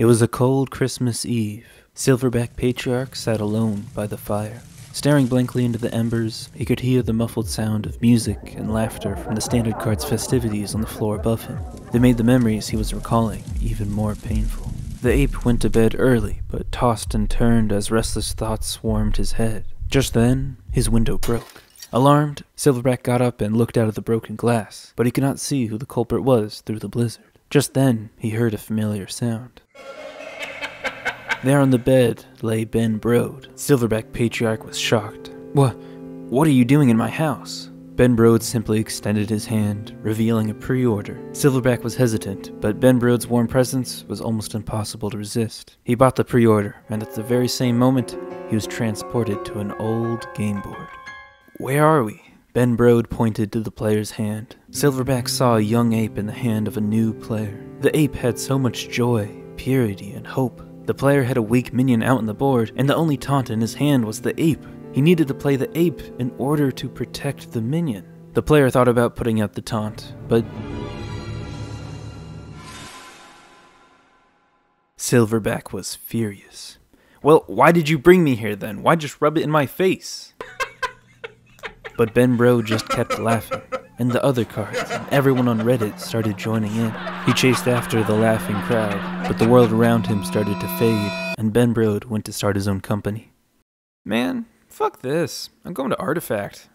It was a cold Christmas Eve. Silverback Patriarch sat alone by the fire. Staring blankly into the embers, he could hear the muffled sound of music and laughter from the Standard Cards festivities on the floor above him. They made the memories he was recalling even more painful. The ape went to bed early, but tossed and turned as restless thoughts swarmed his head. Just then, his window broke. Alarmed, Silverback got up and looked out of the broken glass, but he could not see who the culprit was through the blizzard. Just then, he heard a familiar sound. There on the bed lay Ben Brode. Silverback Patriarch was shocked. What? What are you doing in my house? Ben Brode simply extended his hand, revealing a pre-order. Silverback was hesitant, but Ben Brode's warm presence was almost impossible to resist. He bought the pre-order, and at the very same moment, he was transported to an old game board. Where are we? Ben Brode pointed to the player's hand. Silverback saw a young ape in the hand of a new player. The ape had so much joy, purity, and hope. The player had a weak minion out on the board, and the only taunt in his hand was the ape. He needed to play the ape in order to protect the minion. The player thought about putting out the taunt, but. Silverback was furious. Well, why did you bring me here then? Why just rub it in my face? But Ben Brode just kept laughing, and the other cards and everyone on Reddit started joining in. He chased after the laughing crowd, but the world around him started to fade, and Ben Brode went to start his own company. Man, fuck this. I'm going to Artifact.